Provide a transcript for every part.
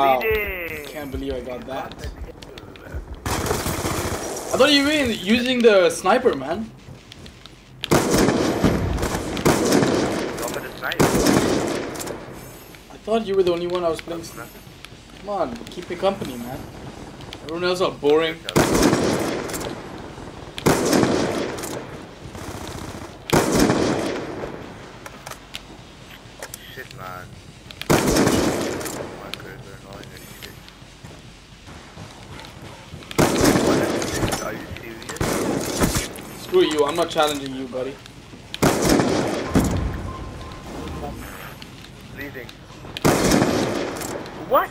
Wow. Can't believe I got that. I thought you were using the sniper, man. I thought you were the only one I was playing. Come on, keep me company, man. Everyone else are boring. Shit, man. Markers are annoying as shit. What is this? Are you serious? Screw you, I'm not challenging you, buddy. Bleeding. What?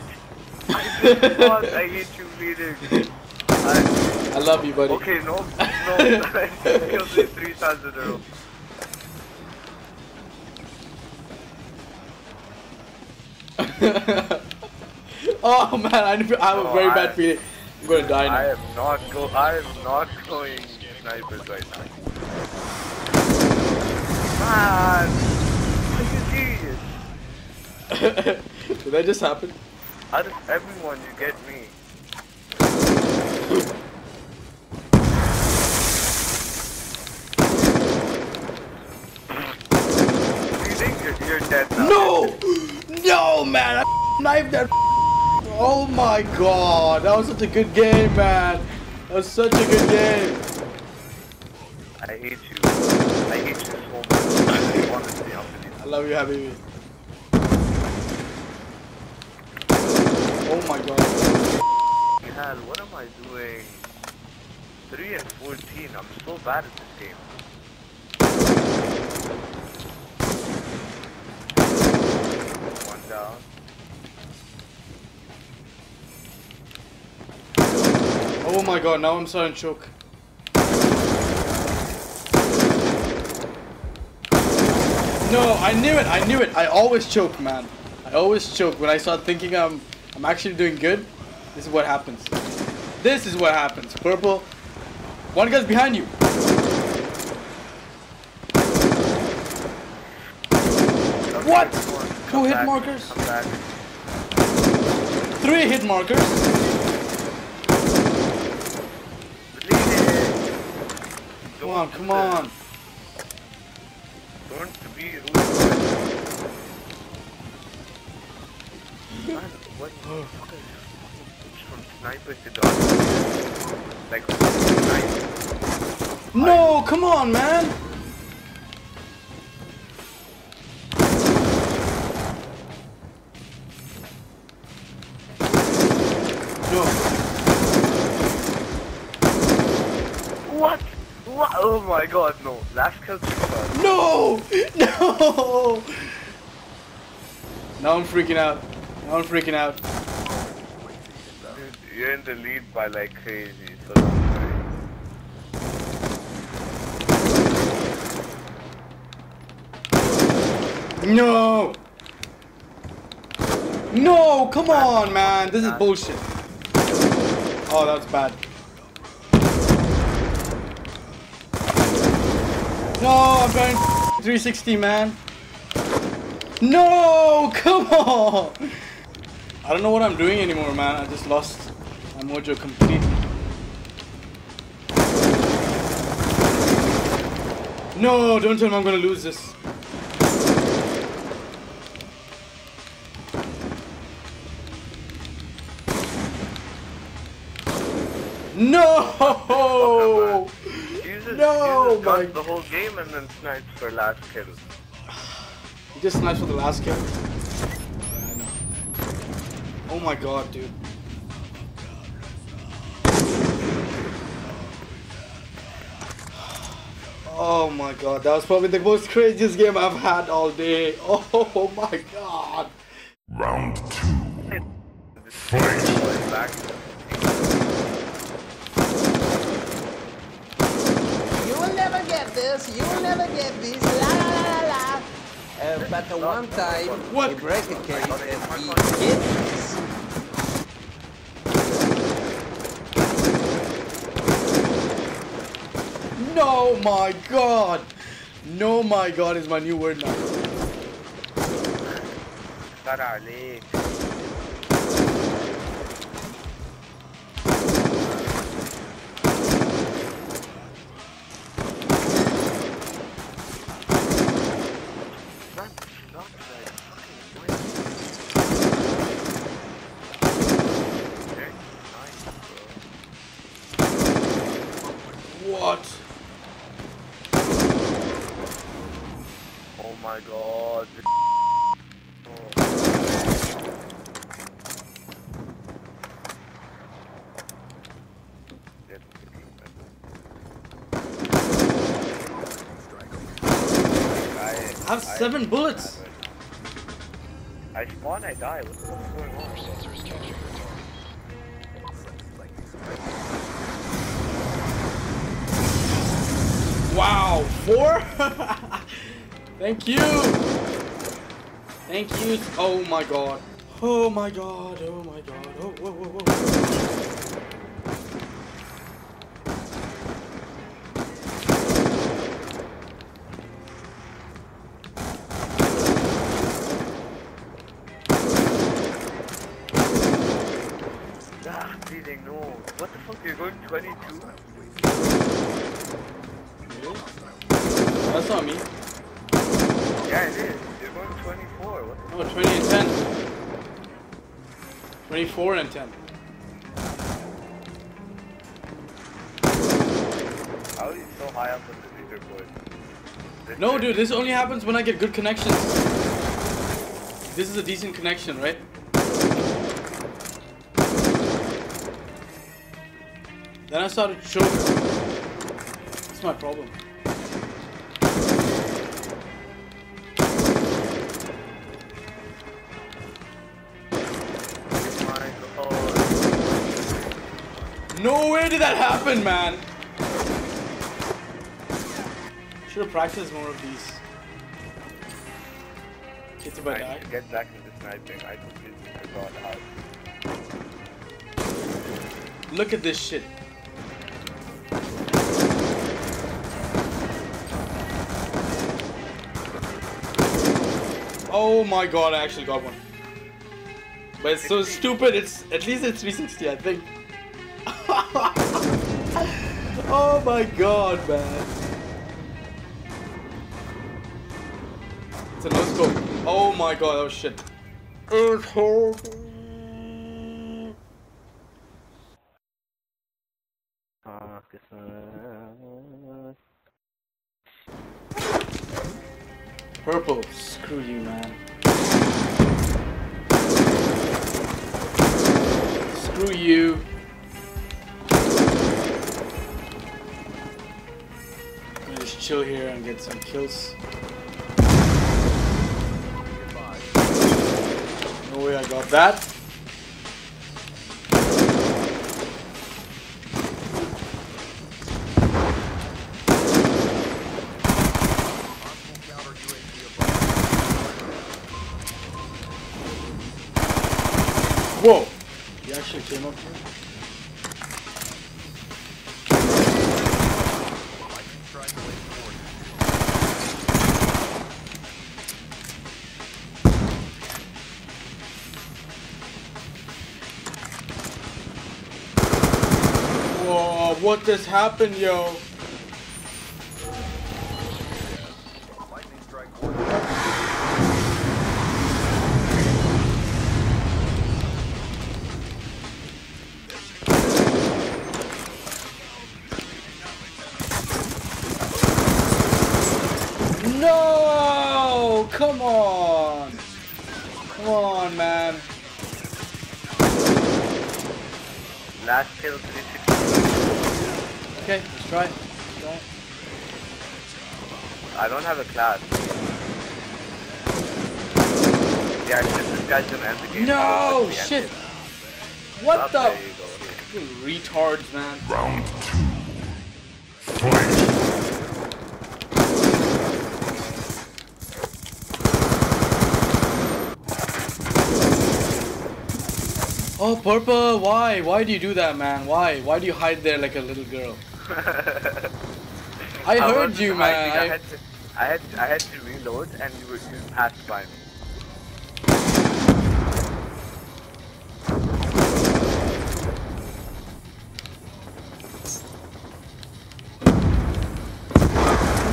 I just thought I hate you bleeding. I, I love you, buddy. okay, no, no. I killed you three times in a row. oh man, I, I have a very I- bad feeling. I'm gonna die now. I am not go. I am not going snipers right now. Man, are you serious? Did that just happen? Out of everyone, you get me. You think you're, you're dead now? No! No, man! I knifed that. Oh my god, that was such a good game, man. That was such a good game. I hate you. I hate you so much. Honestly, I'm I love you, Habibi. Oh my god. Hell, what am I doing? 3 and 14. I'm so bad at this game. One down. Oh my god, now I'm starting to choke. No, I knew it, I knew it. I always choke, man. I always choke when I start thinking I'm I'm actually doing good. This is what happens. This is what happens. Purple. One guy's behind you. What? Two hit back, markers? Three hit markers. Come on, come on. Man, what the fuck is sniper. No, come on, man. No. What? What? Oh my god. Last kill. No! No! Now I'm freaking out. Now I'm freaking out. Dude, you're in the lead by like crazy, so don't worry. No! No! Come on, man! This is bullshit. Oh, that's bad. No, I'm going 360, man. No! Come on! I don't know what I'm doing anymore, man. I just lost my mojo completely. No, don't tell me I'm gonna lose this. No, Jesus got my- the whole game and then snipes for last kill. You just sniped for the last kill. Yeah, I know. Oh my god, dude. Oh my god, that was probably the most craziest game I've had all day. Oh my god. Round two. This boy back. You will never get this. You will never get this. La la la la la. Uh, but uh, one time, What? he break a case and he get this. No my god. No my god is my new word now. Start seven bullets. I spawn, I die. What the fuck is going on? Sensors capture your target. Wow, four? Thank you. Thank you. Oh my god. Oh my god. Oh my god. Oh, whoa, whoa, whoa. How are you so high up on the leaderboard? No, dude, this only happens when I get good connections. This is a decent connection, right? Then I started choking. That's my problem. No way did that happen, man. Should have practiced more of these. Kids about I die. need to get back into sniping. I completely forgot how. Look at this shit. Oh my god, I actually got one. But it's so stupid, it's at least it's 360, I think. oh my god, man. It's a no scope. Oh my god, that was shit. It's horrible. Purple, screw you, man. Screw you. I'm gonna just chill here and get some kills. Way I got that. Whoa! He actually came up here. Whoa, uh, what just happened, yo? No! Come on! Come on, man. Last kill 360. Okay, let's try. it. Let's try. it. I don't have a class. Yeah, it's this guy's gonna end the game. No! The Shit! end. What Oh, the? There you go. Retards, man. Round two. Fight. Oh, purple, why? Why do you do that, man? Why? Why do you hide there like a little girl? I I heard you, man. I I- had to, I had, I had to reload, and you were you passed by me.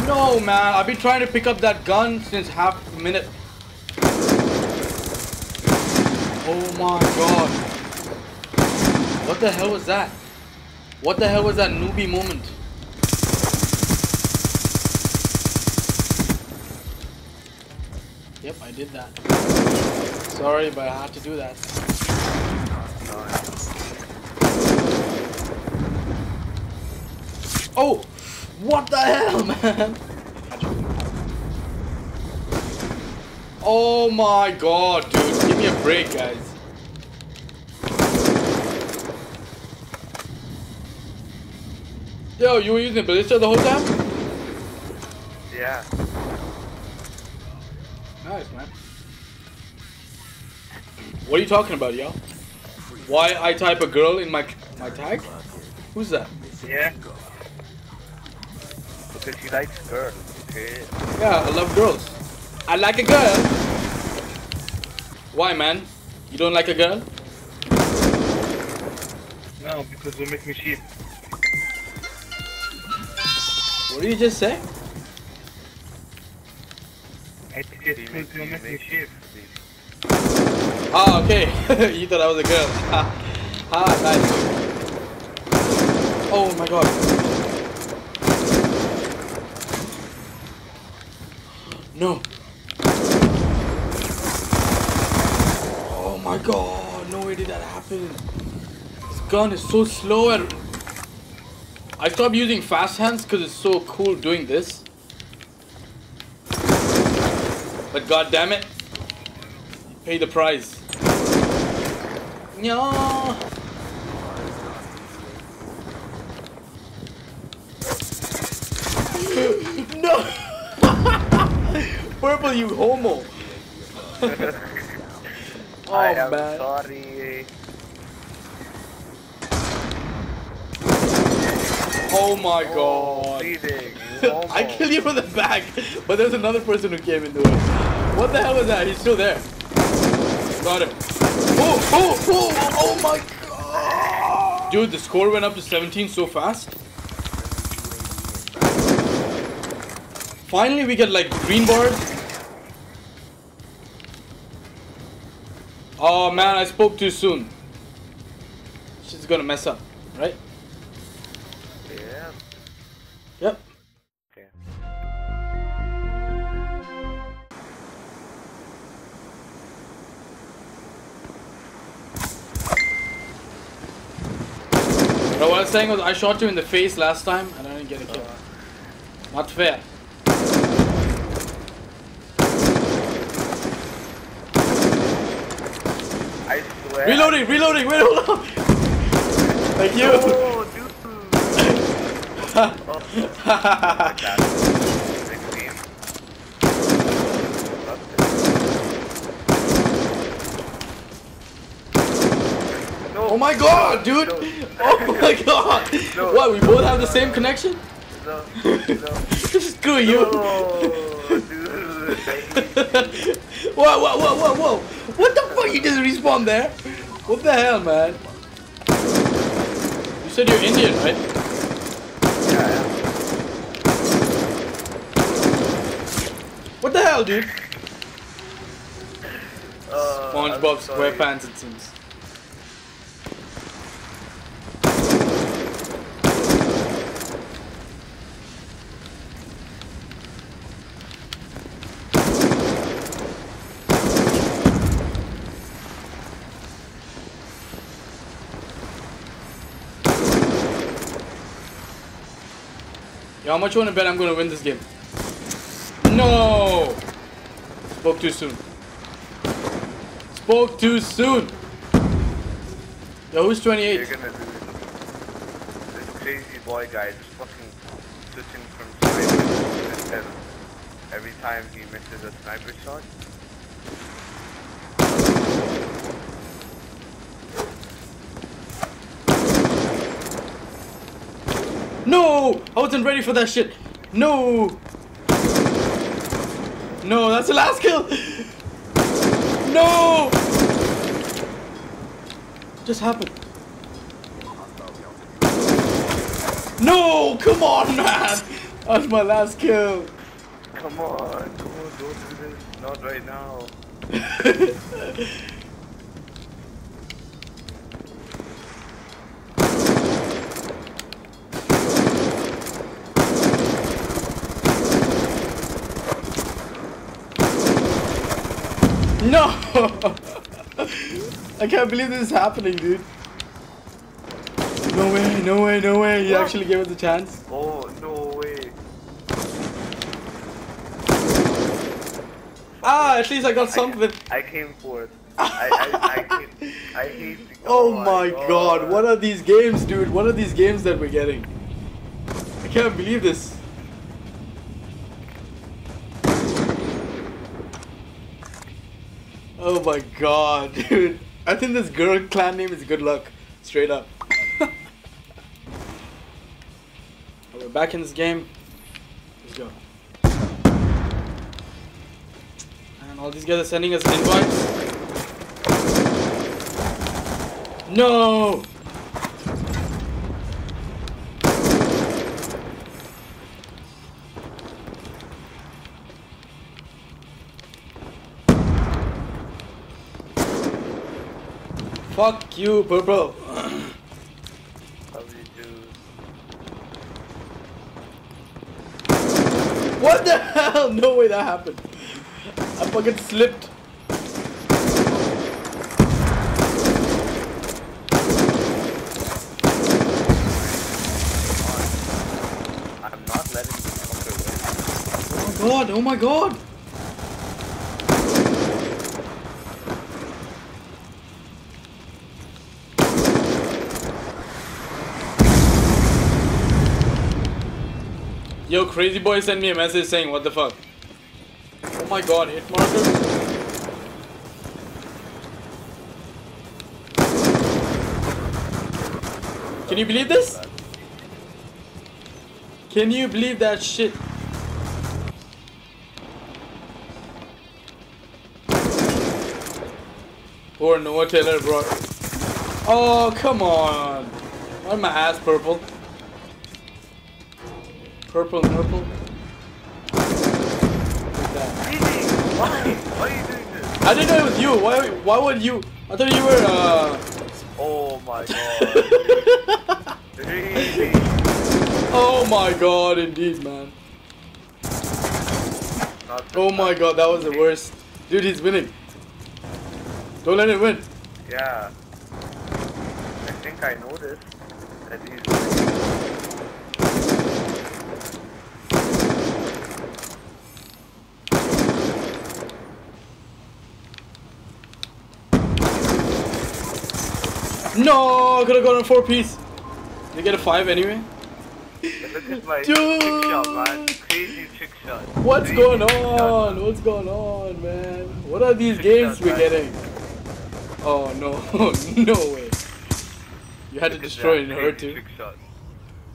No, man. I've been trying to pick up that gun since half a minute. Oh my god. What the hell was that? What the hell was that newbie moment? Yep, I did that. Sorry, but I had to do that. Oh! What the hell, man? Oh my god, dude. Give me a break, guys. Yo, you were using ballista the whole time? Yeah. Nice, man. What are you talking about, yo? Why I type a girl in my my tag? Who's that? Yeah. Because she likes girls. Okay. Yeah, I love girls. I like a girl. Why, man? You don't like a girl? No, because they make me sheep. What did you just say? I think it's because they make me. Ah, okay. you thought I was a girl. Ha, ha, nice. Oh my god. No. Oh my god, no way did that happen. This gun is so slow and I stopped using fast hands because it's so cool doing this. But god damn it, pay the price. No. no. Purple, you homo. oh I am man. sorry. Oh my Oh, god. bleeding. Oh I killed you from the back, but there's another person who came into it. What the hell was that? He's still there. Got him. Oh, oh, oh, oh my god. Dude, the score went up to 17 so fast. Finally, we get like green bars. Oh man, I spoke too soon. She's gonna mess up, right? No, what I was saying was I shot you in the face last time and I didn't get a kill. Not fair. I swear. Reloading, reloading, wait, hold on. Thank you. Oh, dude. oh. like that. 16. No. Oh my god, dude. Oh my god. No. What, we both have the same connection? No. No. Screw you. No, dude. I hate you. whoa, whoa, whoa, whoa, whoa. What the fuck? You just respawned there? What the hell, man? You said you're Indian, right? Yeah, yeah. What the hell, dude? Uh, SpongeBob SquarePants, it seems. Yo, how much you wanna bet I'm gonna win this game? No! Spoke too soon. Spoke too soon. Yo, who's 28? You're gonna do this crazy boy guy just fucking switching from sniper to every time he misses a sniper shot. No! I wasn't ready for that shit. No! No, that's the last kill! No! Just happened. No! Come on, man! That's my last kill. Come on, come on, don't do this. Not right now. I can't believe this is happening, dude. No way, no way, no way. He What? actually gave us a chance. Oh, no way. Ah, at least I got something. I came fourth. I, I, I, came, I hate Oh my god, what are these games, dude? What are these games that we're getting? I can't believe this. Oh my god, dude. I think this girl clan name is good luck. Straight up. we're back in this game. Let's go. And all these guys are sending us invites. No! Fuck you, purple. How you do? What the hell? No way that happened. I fucking slipped. I'm not letting this. Oh my god, oh my god. Yo, crazy boy sent me a message saying, what the fuck? Oh my god, hit marker? Can you believe this? Can you believe that shit? Poor Noah Taylor, bro. Oh, come on. Why my ass purple? Purple, purple. Look at that. Easy! Why? Why are you doing this? I didn't know it was you. Why? Why would you? I thought you were. uh... Oh my god. really? Oh my god, indeed, man. Oh my god, that was the worst. Dude, he's winning. Don't let him win. Yeah. I think I know this. That he's No, I could have gotten a four piece. Did you get a five anyway? Look at my Dude. trick shot, man. Crazy trick shot. What's Crazy going trick shot. on? What's going on, man? What are these Trick games shot, we're man. getting? Oh no, no way. You had to Look at destroy that and her crazy too. Trick shot.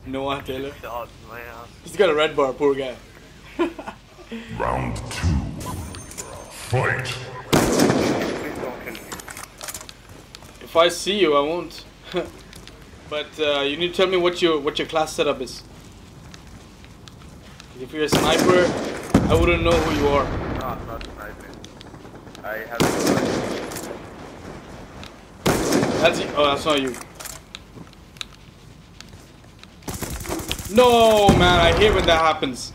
Noah Taylor. Trick shot. He's got a red bar, poor guy. Round two. Fight. Please don't kill me. If I see you, I won't. but uh, you need to tell me what your what your class setup is. If you're a sniper, I wouldn't know who you are. No, I'm not sniping. I have. That's y- oh, that's not you. No, man, I hate when that happens.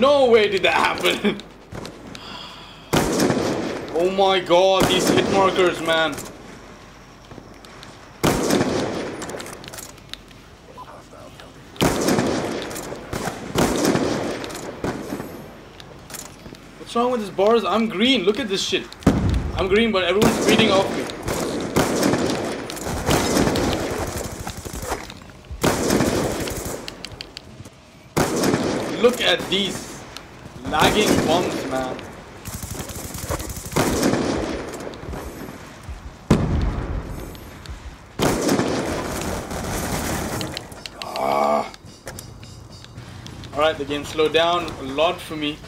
No way did that happen. oh my god, these hit markers, man. What's wrong with this bars? I'm green. Look at this shit. I'm green, but everyone's feeding off me. Look at these lagging bombs, man. Ah. Alright, the game slowed down a lot for me.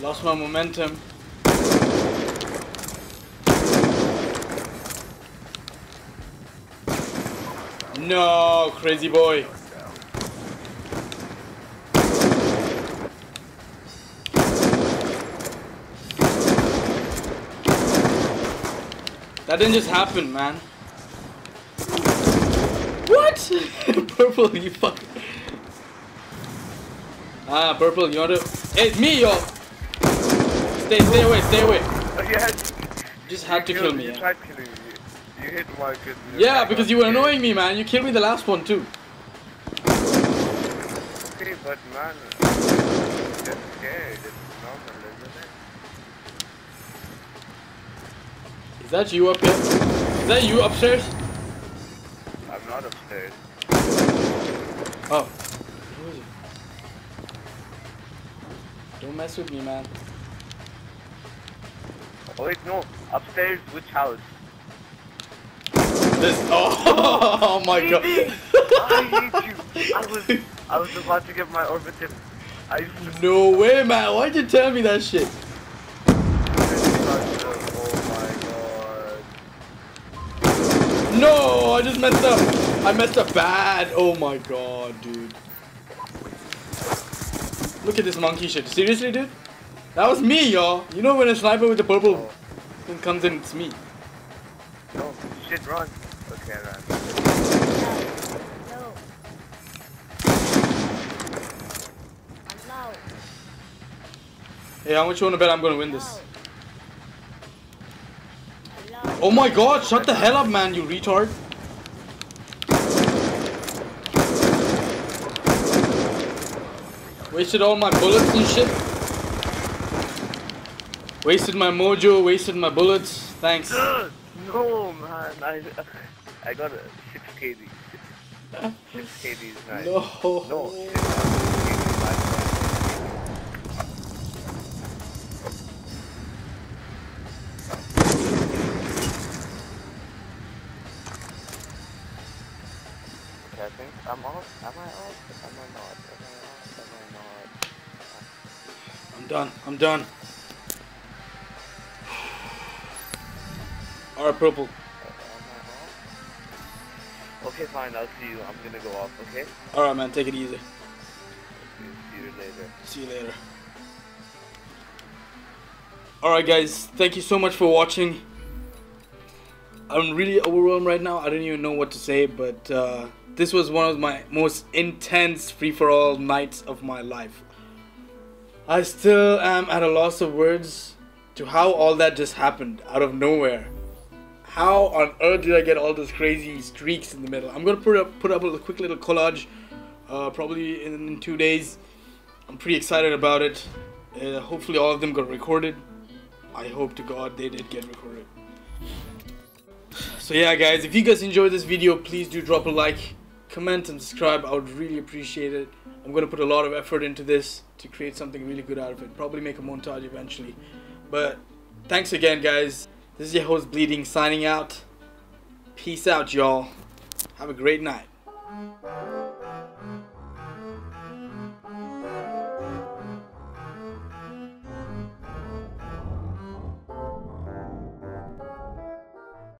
Lost my momentum. No, crazy boy. That didn't just happen, man. What? purple, you fuck. Ah, purple, you want to Hey, it's me, yo. Stay, stay away, stay away. Oh, yeah, You just had to you kill me. You Yeah, tried killing me. You hit markers. yeah because you were annoying me, man. You killed me the last one too. Okay, but man, just scared. It's normal, isn't it? Is that you up here? Is that you upstairs? I'm not upstairs. Oh. Who is it? Don't mess with me, man. Oh wait, no. Upstairs, which house? This. Oh, oh my god. I hate you. I was, I was about to get my orbital. I No way, man. Why'd you tell me that shit? Oh my god. No, I just messed up. I messed up bad. Oh my god, dude. Look at this monkey shit. Seriously, dude? That was me, y'all. You know when a sniper with the purple oh. thing comes in, it's me. No, shit, run. Okay, run. No. No. Hey, how much you wanna bet I'm gonna win this? Oh my god, shut the hell up, man, you retard. Wasted all my bullets and shit. Wasted my mojo, wasted my bullets. Thanks. No, man. I, I got a 6 KD. 6 KD is nice. No. No, I think I'm off. Am I off? Am I not? Am I off? Am I not? I'm done. I'm done. Alright, purple. Am I off? Okay, fine. I'll see you. I'm gonna go off. Okay. Alright, man, take it easy. See you later. See you later. Alright, guys, thank you so much for watching. I'm really overwhelmed right now. I don't even know what to say, but uh, this was one of my most intense free for all nights of my life. I still am at a loss of words to how all that just happened out of nowhere. How on earth did I get all those crazy streaks in the middle? I'm gonna put up put up a quick little collage, uh, probably in two days. I'm pretty excited about it. Uh, hopefully, all of them got recorded. I hope to God they did get recorded. So yeah, guys, if you guys enjoyed this video, please do drop a like, comment, and subscribe. I would really appreciate it. I'm gonna put a lot of effort into this to create something really good out of it. Probably make a montage eventually. But thanks again, guys. This is your host Bleeding signing out. Peace out, y'all. Have a great night.